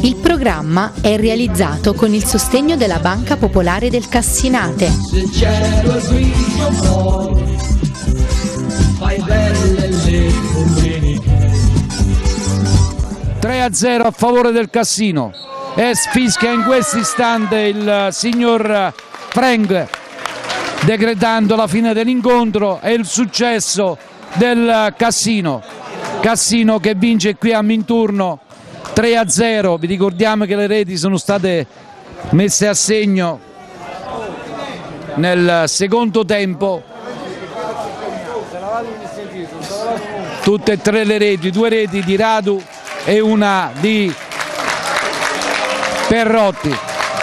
Il programma è realizzato con il sostegno della Banca Popolare del Cassinate. 3 a 0 a favore del Cassino e sfischia in questo istante il signor Frank decretando la fine dell'incontro e il successo del Cassino. Cassino che vince qui a Minturno 3 a 0. Vi ricordiamo che le reti sono state messe a segno nel secondo tempo. Tutte e tre le reti, due reti di Radu e una di Perrotti.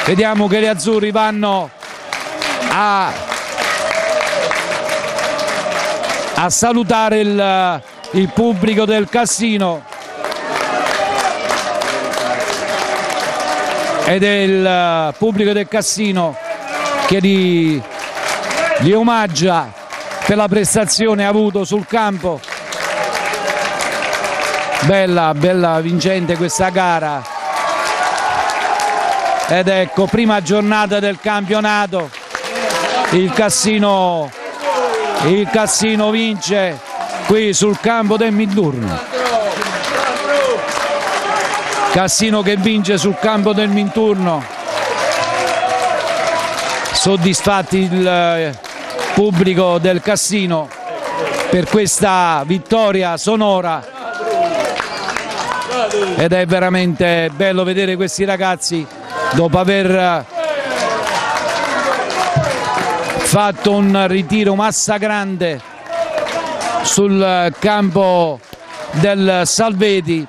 Vediamo che gli azzurri vanno a, a salutare il, il pubblico del Cassino ed è il pubblico del Cassino che li, li omaggia per la prestazione avuto sul campo. Bella, bella vincente questa gara. Ed ecco prima giornata del campionato il Cassino il Cassino vince qui sul campo del Minturno Cassino che vince sul campo del Minturno. Soddisfatti il eh, pubblico del Cassino per questa vittoria sonora. Ed è veramente bello vedere questi ragazzi dopo aver fatto un ritiro massacrante sul campo del Salveti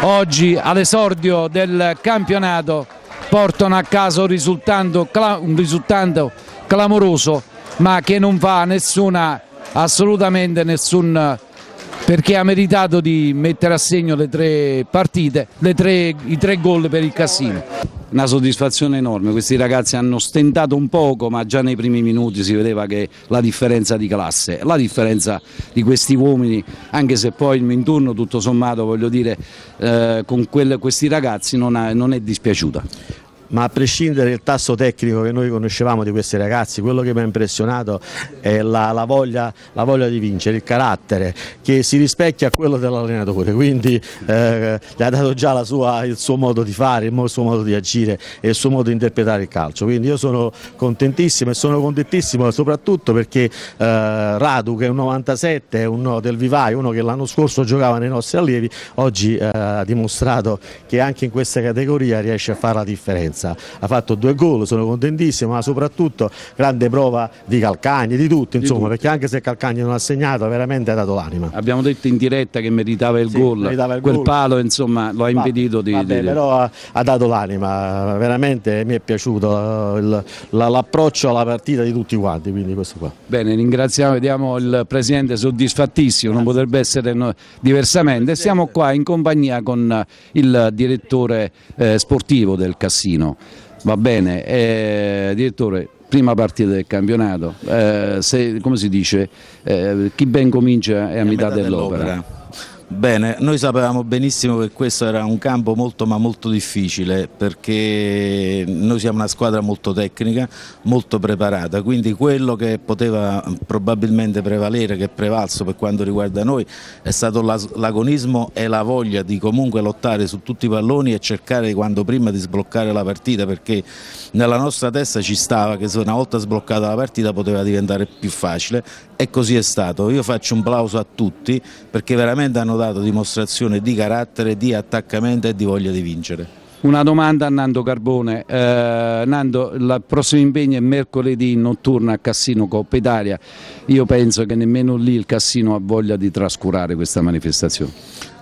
oggi all'esordio del campionato portano a casa un risultato, un risultato clamoroso ma che non fa nessuna assolutamente nessun perché ha meritato di mettere a segno le tre partite, le tre, i tre gol per il Cassino. Una soddisfazione enorme, questi ragazzi hanno stentato un poco ma già nei primi minuti si vedeva che la differenza di classe, la differenza di questi uomini, anche se poi il Minturno tutto sommato voglio dire eh, con quelle, questi ragazzi non, ha, non è dispiaciuta ma a prescindere dal tasso tecnico che noi conoscevamo di questi ragazzi, quello che mi ha impressionato è la, la, voglia, la voglia, di vincere, il carattere che si rispecchia a quello dell'allenatore, quindi eh, gli ha dato già sua, il suo modo di fare, il suo modo di agire e il suo modo di interpretare il calcio, quindi io sono contentissimo e sono contentissimo soprattutto perché eh, Radu che è un 97, è uno del Vivai, uno che l'anno scorso giocava nei nostri allievi, oggi eh, ha dimostrato che anche in questa categoria riesce a fare la differenza differenza, ha fatto due gol, sono contentissimo, ma soprattutto grande prova di Calcagni, di tutti, insomma, di perché anche se Calcagni non ha segnato, veramente ha dato l'anima. Abbiamo detto in diretta che meritava il sì, gol, meritava il quel palo insomma lo ha impedito di... Vabbè, di... però ha, ha, dato l'anima, veramente mi è piaciuto l'approccio alla partita di tutti quanti, quindi questo qua. Bene, ringraziamo, vediamo il Presidente soddisfattissimo, non potrebbe essere diversamente, siamo qua in compagnia con il direttore eh, sportivo del Cassino. Va bene, eh, direttore, prima partita del campionato, eh, se, come si dice, eh, chi ben comincia è a, metà, metà dell'opera. Dell Bene, noi sapevamo benissimo che questo era un campo molto ma molto difficile perché noi siamo una squadra molto tecnica, molto preparata, quindi quello che poteva probabilmente prevalere, che è prevalso per quanto riguarda noi, è stato l'agonismo e la voglia di comunque lottare su tutti i palloni e cercare quando prima di sbloccare la partita perché nella nostra testa ci stava che una volta sbloccata la partita poteva diventare più facile e così è stato. Io faccio un plauso a tutti perché veramente hanno dato dimostrazione di carattere, di attaccamento e di voglia di vincere. Una domanda a Nando Carbone. Eh, Nando, il prossimo impegno è mercoledì notturno a Cassino Coppa Italia. Io penso che nemmeno lì il Cassino ha voglia di trascurare questa manifestazione.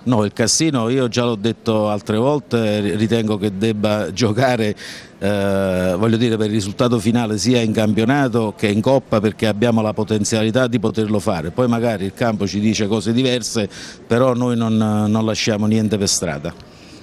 No, il Cassino, io già l'ho detto altre volte, ritengo che debba giocare eh, voglio dire per il risultato finale sia in campionato che in Coppa perché abbiamo la potenzialità di poterlo fare. Poi magari il campo ci dice cose diverse, però noi non, non lasciamo niente per strada.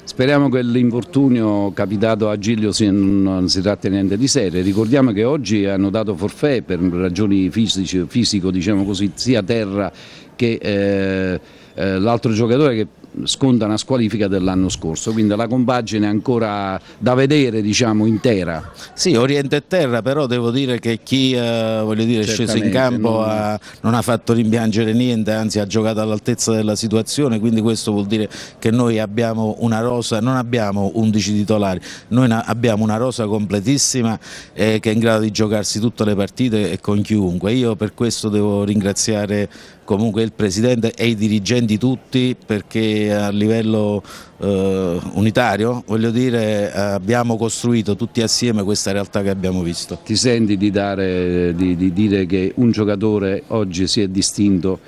Speriamo che l'infortunio capitato a Giglio non si tratti niente di serio. Ricordiamo che oggi hanno dato forfè per ragioni fisiche, fisico, diciamo così, sia Terra che eh, eh, l'altro giocatore che sconta una squalifica dell'anno scorso, quindi la compagine è ancora da vedere diciamo, intera. Sì, Oriente e Terra, però devo dire che chi eh, dire, è sceso in campo non... Ha, non ha fatto rimpiangere niente, anzi ha giocato all'altezza della situazione, quindi questo vuol dire che noi abbiamo una rosa, non abbiamo 11 titolari, noi abbiamo una rosa completissima eh, che è in grado di giocarsi tutte le partite e con chiunque. Io per questo devo ringraziare comunque il Presidente e i dirigenti tutti perché a livello eh, unitario voglio dire, abbiamo costruito tutti assieme questa realtà che abbiamo visto. Ti senti di, dare, di, di dire che un giocatore oggi si è distinto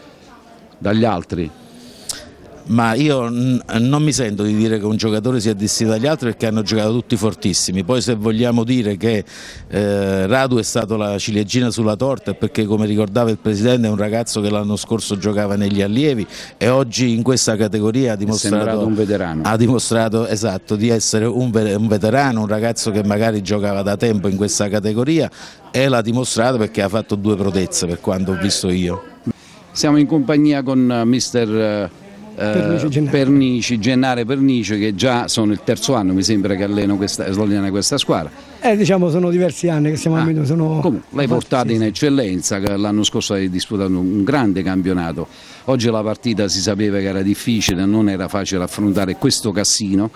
dagli altri? Ma io non mi sento di dire che un giocatore sia distinto dagli altri perché hanno giocato tutti fortissimi, poi se vogliamo dire che eh, Radu è stato la ciliegina sulla torta perché come ricordava il Presidente è un ragazzo che l'anno scorso giocava negli allievi e oggi in questa categoria ha dimostrato, un ha dimostrato esatto, di essere un, un veterano, un ragazzo che magari giocava da tempo in questa categoria e l'ha dimostrato perché ha fatto due protezze per quanto ho visto io. Siamo in compagnia con uh, mister uh, Pernici, Gennare. Pernici, Gennare Pernici che già sono il terzo anno mi sembra che allena questa, allena questa squadra. Eh, diciamo sono diversi anni che stiamo ah, allenando. Sono... Comunque, l'hai portata in eccellenza, l'anno scorso hai disputato un grande campionato, oggi la partita si sapeva che era difficile, non era facile affrontare questo Cassino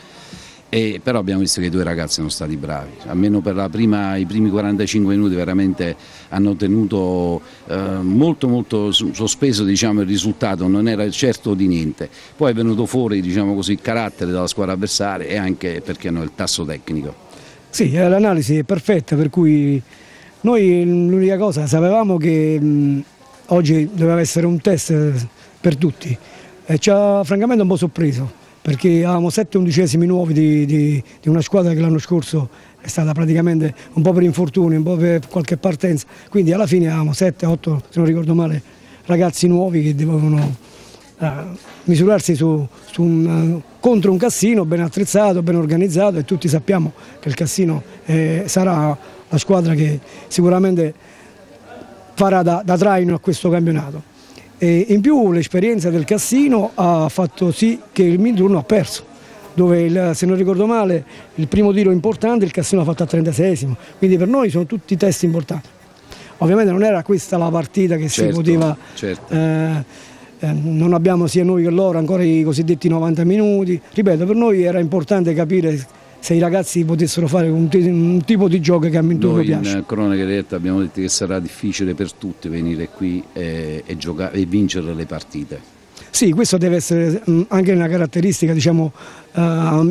e, però abbiamo visto che i due ragazzi sono stati bravi, almeno per prima, i primi 45 minuti veramente hanno tenuto eh, molto molto sospeso diciamo, il risultato, non era certo di niente. Poi è venuto fuori diciamo così, il carattere della squadra avversaria e anche perché hanno il tasso tecnico. Sì, eh, l'analisi è perfetta, per cui noi l'unica cosa sapevamo che mh, oggi doveva essere un test per tutti e ci ha francamente un po' sorpreso perché avevamo 7 undicesimi nuovi di, di, di una squadra che l'anno scorso è stata praticamente un po' per infortuni, un po' per qualche partenza, quindi alla fine avevamo 7, 8, se non ricordo male, ragazzi nuovi che dovevano uh, misurarsi su, su un, uh, contro un cassino ben attrezzato, ben organizzato e tutti sappiamo che il cassino eh, sarà la squadra che sicuramente farà da, da traino a questo campionato. E in più l'esperienza del Cassino ha fatto sì che il Mindurno ha perso, dove il, se non ricordo male il primo tiro importante il Cassino ha fatto a 36esimo, quindi per noi sono tutti test importanti. Ovviamente non era questa la partita che certo, si poteva... Certo. Eh, eh, non abbiamo sia noi che loro ancora i cosiddetti 90 minuti, ripeto per noi era importante capire se i ragazzi potessero fare un, un tipo di gioco che a me Noi piace. in cronaca diretta abbiamo detto che sarà difficile per tutti venire qui e, e, giocare, e vincere le partite. Sì, questo deve essere mm, anche una caratteristica diciamo, uh,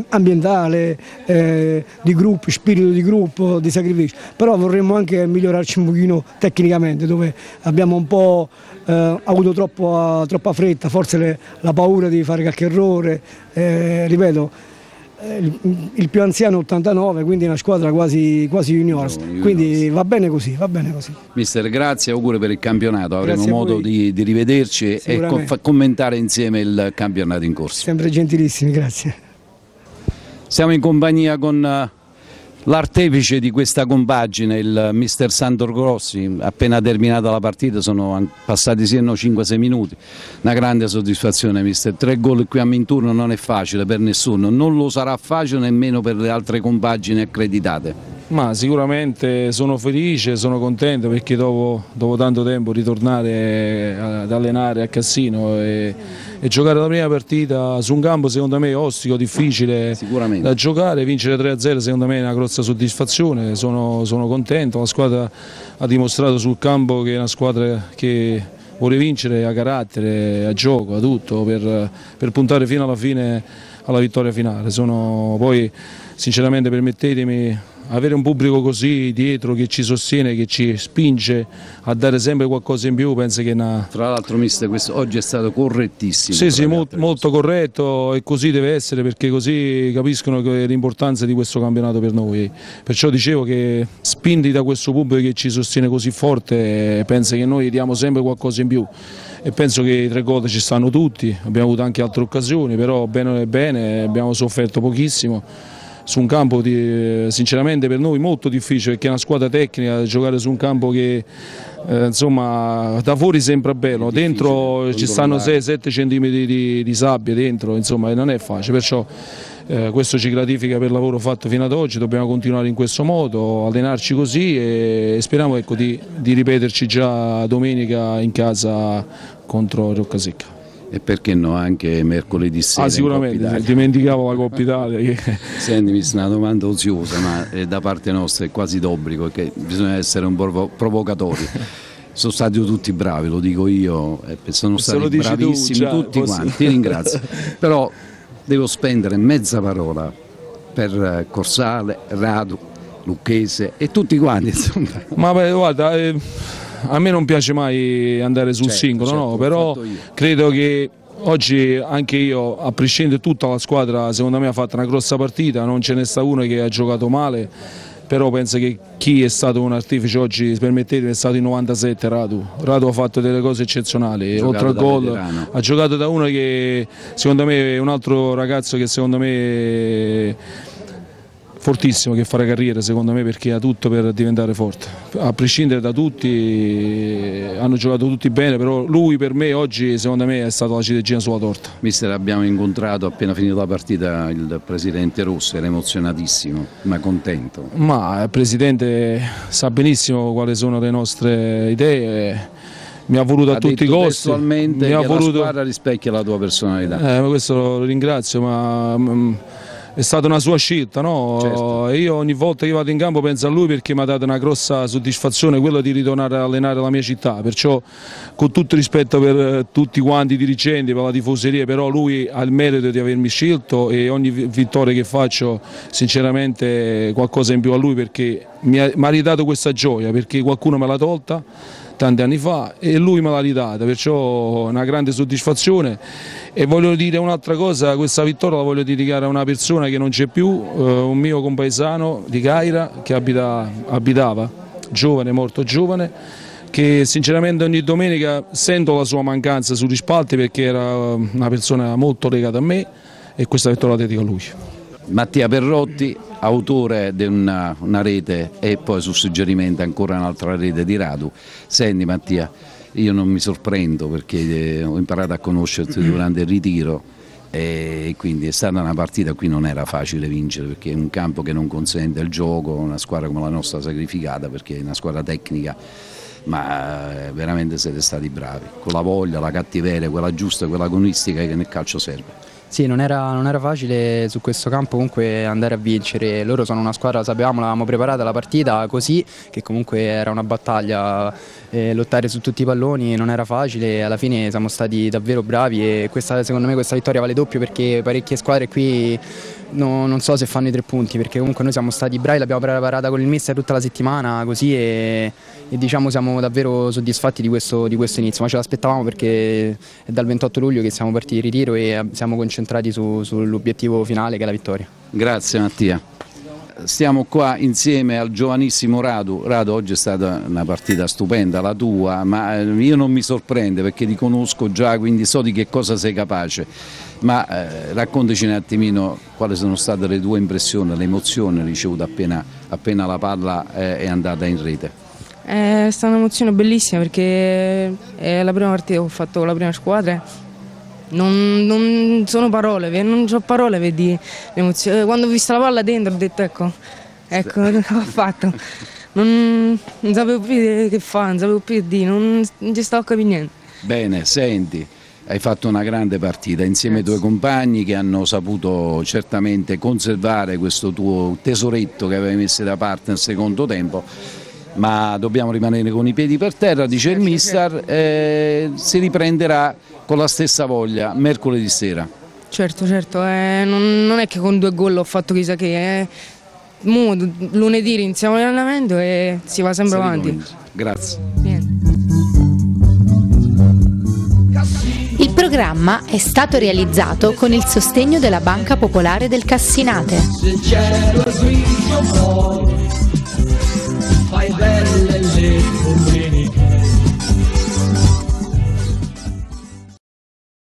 ambientale, eh, di gruppo, spirito di gruppo, di sacrificio, però vorremmo anche migliorarci un pochino tecnicamente, dove abbiamo un po' uh, avuto troppo, troppa fretta, forse le, la paura di fare qualche errore, eh, ripeto, eh, il, il, più anziano 89, quindi una squadra quasi, quasi juniors, quindi va bene così, va bene così. Mister, grazie, auguri per il campionato, avremo modo di, di, rivederci e co commentare insieme il campionato in corso. Sempre gentilissimi, grazie. Siamo in compagnia con L'artefice di questa compagine, il mister Sandor Grossi, appena terminata la partita, sono passati siano 5-6 minuti, una grande soddisfazione mister, tre gol qui a Minturno non è facile per nessuno, non lo sarà facile nemmeno per le altre compagini accreditate. Ma sicuramente sono felice, sono contento perché dopo, dopo tanto tempo ritornare ad allenare a Cassino e, e, giocare la prima partita su un campo secondo me ostico, difficile da giocare, vincere 3-0 secondo me è una grossa soddisfazione, sono, sono contento, la squadra ha dimostrato sul campo che è una squadra che vuole vincere a carattere, a gioco, a tutto per, per puntare fino alla fine alla vittoria finale. Sono, poi sinceramente permettetemi avere un pubblico così dietro che ci sostiene, che ci spinge a dare sempre qualcosa in più, penso che una... Tra l'altro mister, questo oggi è stato correttissimo. Sì, sì, molto, molto corretto e così deve essere perché così capiscono l'importanza di questo campionato per noi. Perciò dicevo che spinti da questo pubblico che ci sostiene così forte, penso che noi diamo sempre qualcosa in più e penso che i tre gol ci stanno tutti, abbiamo avuto anche altre occasioni, però bene bene, abbiamo sofferto pochissimo su un campo di, sinceramente per noi molto difficile perché è una squadra tecnica, giocare su un campo che eh, insomma da fuori sembra bello, dentro ci stanno 6-7 cm di, di, sabbia dentro, insomma non è facile, perciò eh, questo ci gratifica per il lavoro fatto fino ad oggi, dobbiamo continuare in questo modo, allenarci così e, speriamo ecco, di, di ripeterci già domenica in casa contro Roccasecca e perché no anche mercoledì sera. Ah, sicuramente, dimenticavo la Coppa Italia. Che... Sta una domanda oziosa, ma da parte nostra è quasi d'obbligo, perché bisogna essere un po' provocatori. Sono stati tutti bravi, lo dico io, sono stati bravissimi tu, già, tutti posso... quanti, ti ringrazio. Però devo spendere mezza parola per eh, Corsale, Radu, Lucchese e tutti quanti. Insomma. Ma beh, guarda, eh, a me non piace mai andare sul certo, singolo, certo, no, però credo che oggi anche io, a prescindere tutta la squadra, secondo me ha fatto una grossa partita, non ce n'è sta uno che ha giocato male, però penso che chi è stato un artefice oggi, permettetemi, è stato il 97 Radu. Radu ha fatto delle cose eccezionali, oltre al gol ha giocato da uno che secondo me è un altro ragazzo che secondo me fortissimo che fare carriera secondo me perché ha tutto per diventare forte, a prescindere da tutti, hanno giocato tutti bene, però lui per me oggi secondo me è stata la ciliegina sulla torta. Mister abbiamo incontrato appena finita la partita il Presidente Rosso, era emozionatissimo, ma contento. Ma il Presidente sa benissimo quali sono le nostre idee mi ha voluto ha a tutti i costi. Mi ha voluto... la squadra rispecchia la tua personalità. Eh, questo lo ringrazio, ma mm, è stata una sua scelta, no? certo. io ogni volta che vado in campo penso a lui perché mi ha dato una grossa soddisfazione quella di ritornare ad allenare la mia città, perciò con tutto rispetto per eh, tutti quanti i dirigenti, per la tifoseria, però lui ha il merito di avermi scelto e ogni vittoria che faccio sinceramente qualcosa in più a lui perché mi ha, mi ha ridato questa gioia, perché qualcuno me l'ha tolta tanti anni fa e lui me l'ha ridata, perciò una grande soddisfazione e voglio dire un'altra cosa, questa vittoria la voglio dedicare a una persona che non c'è più, eh, un mio compaesano di Caira che abita, abitava, giovane, molto giovane, che sinceramente ogni domenica sento la sua mancanza sugli spalti perché era una persona molto legata a me e questa vittoria la dedico a lui. Mattia Perrotti, autore di una, una, rete e poi su suggerimento ancora un'altra rete di Radu. Senti Mattia, io non mi sorprendo perché eh, ho imparato a conoscerti durante il ritiro e quindi è stata una partita qui non era facile vincere perché è un campo che non consente il gioco, una squadra come la nostra sacrificata perché è una squadra tecnica ma eh, veramente siete stati bravi, con la voglia, la cattiveria, quella giusta, quella agonistica che nel calcio serve. Sì, non era, non era, facile su questo campo comunque andare a vincere, loro sono una squadra, sapevamo, l'avevamo preparata la partita così, che comunque era una battaglia, eh, lottare su tutti i palloni non era facile, alla fine siamo stati davvero bravi e questa, secondo me questa vittoria vale doppio perché parecchie squadre qui no, non so se fanno i tre punti perché comunque noi siamo stati bravi, l'abbiamo preparata con il mister tutta la settimana così e, e diciamo siamo davvero soddisfatti di questo, di questo, inizio, ma ce l'aspettavamo perché è dal 28 luglio che siamo partiti in ritiro e siamo concentrati su, sull'obiettivo finale che è la vittoria. Grazie Mattia. Stiamo qua insieme al giovanissimo Radu. Radu oggi è stata una partita stupenda la tua, ma eh, io non mi sorprende perché ti conosco già, quindi so di che cosa sei capace ma eh, raccontaci un attimino quali sono state le tue impressioni, le emozioni ricevute appena, appena la palla eh, è andata in rete. È stata un'emozione bellissima perché è la prima partita che ho fatto con la prima squadra. Non, non sono parole, non ho parole per dire l'emozione. Quando ho visto la palla dentro ho detto ecco, ecco, ho fatto. Non, non, sapevo più che fare, non sapevo più che dire, non, non ci stavo a capire niente. Bene, senti, hai fatto una grande partita insieme Grazie. ai tuoi compagni che hanno saputo certamente conservare questo tuo tesoretto che avevi messo da parte nel secondo tempo ma dobbiamo rimanere con i piedi per terra, dice il mister, eh, si riprenderà con la stessa voglia mercoledì sera. Certo, certo, eh, non, non, è che con due gol ho fatto chissà che, eh. Mo, lunedì iniziamo l'allenamento e si va sempre si avanti. Grazie. Niente. Il programma è stato realizzato con il sostegno della Banca Popolare del Cassinate. Fai belle le